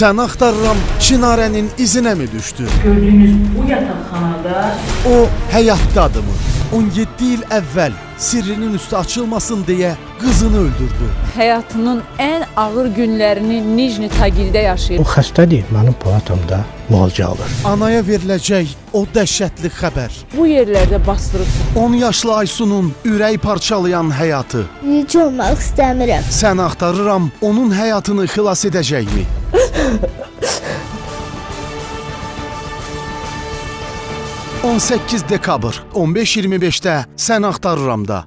Sən axtarıram Çinarənin izinə mi düşdü? Gördüyünüz bu yatakxanada O həyatdadımı? 17 il əvvəl sirrinin üstü açılmasın deyə qızını öldürdü. həyatının ən ağır günlərini Nijni Tagildə yaşayır. O xəstədir, mənim palatamda müalicə alır. Anaya veriləcək o dəhşətli xəbər. Bu yerlərdə bastırıb 10 yaşlı Aysunun ürək parçalayan həyatı. Yüce olmaq istəmirəm. Sən axtarıram onun həyatını xilas edəcəkmi? ...18 dekabr 15.25-də Sən axtarıramda.